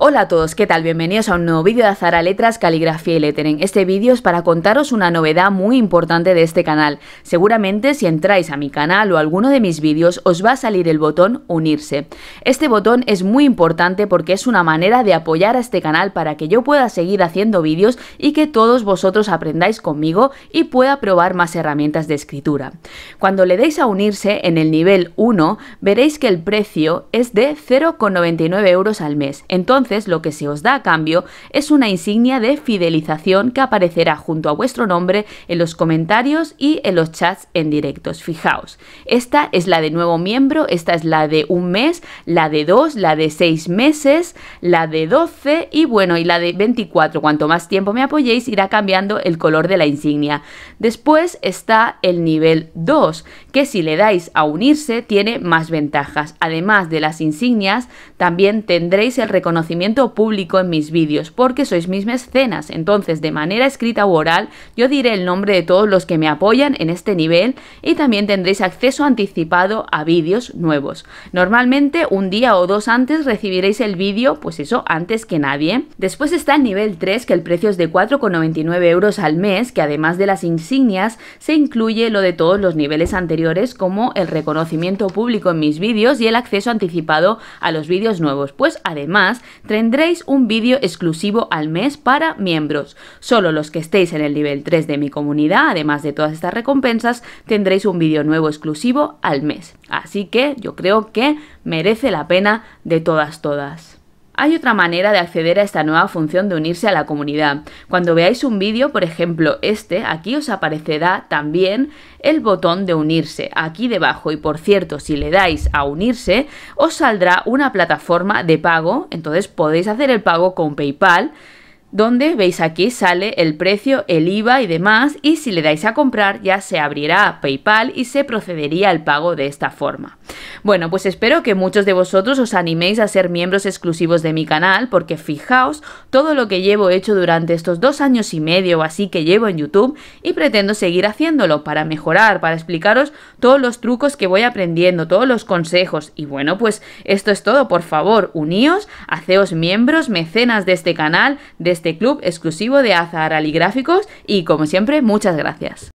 Hola a todos, ¿qué tal? Bienvenidos a un nuevo vídeo de Azara Letras, Caligrafía y Lettering. Este vídeo es para contaros una novedad muy importante de este canal. Seguramente si entráis a mi canal o a alguno de mis vídeos os va a salir el botón unirse. Este botón es muy importante porque es una manera de apoyar a este canal para que yo pueda seguir haciendo vídeos y que todos vosotros aprendáis conmigo y pueda probar más herramientas de escritura. Cuando le deis a unirse en el nivel 1 veréis que el precio es de 0,99 euros al mes. Entonces lo que se os da a cambio es una insignia de fidelización que aparecerá junto a vuestro nombre en los comentarios y en los chats en directos. Fijaos, esta es la de nuevo miembro, esta es la de un mes, la de dos, la de seis meses, la de 12 y bueno, y la de 24. Cuanto más tiempo me apoyéis, irá cambiando el color de la insignia. Después está el nivel 2, que si le dais a unirse tiene más ventajas. Además de las insignias, también tendréis el reconocimiento público en mis vídeos, porque sois mis mecenas. Entonces, de manera escrita u oral, yo diré el nombre de todos los que me apoyan en este nivel y también tendréis acceso anticipado a vídeos nuevos. Normalmente, un día o dos antes recibiréis el vídeo, pues eso, antes que nadie. Después está el nivel 3, que el precio es de 4,99 euros al mes, que además de las insignias, se incluye lo de todos los niveles anteriores, como el reconocimiento público en mis vídeos y el acceso anticipado a los vídeos nuevos. Pues además tendréis un vídeo exclusivo al mes para miembros. Solo los que estéis en el nivel 3 de mi comunidad, además de todas estas recompensas, tendréis un vídeo nuevo exclusivo al mes. Así que yo creo que merece la pena de todas, todas. Hay otra manera de acceder a esta nueva función de unirse a la comunidad. Cuando veáis un vídeo, por ejemplo este, aquí os aparecerá también el botón de unirse. Aquí debajo y por cierto si le dais a unirse os saldrá una plataforma de pago, entonces podéis hacer el pago con PayPal donde veis aquí sale el precio, el IVA y demás y si le dais a comprar ya se abrirá PayPal y se procedería al pago de esta forma. Bueno, pues espero que muchos de vosotros os animéis a ser miembros exclusivos de mi canal porque fijaos todo lo que llevo hecho durante estos dos años y medio o así que llevo en YouTube y pretendo seguir haciéndolo para mejorar, para explicaros todos los trucos que voy aprendiendo, todos los consejos y bueno, pues esto es todo, por favor, uníos, haceos miembros, mecenas de este canal, este club exclusivo de Azaharali Gráficos y como siempre, muchas gracias.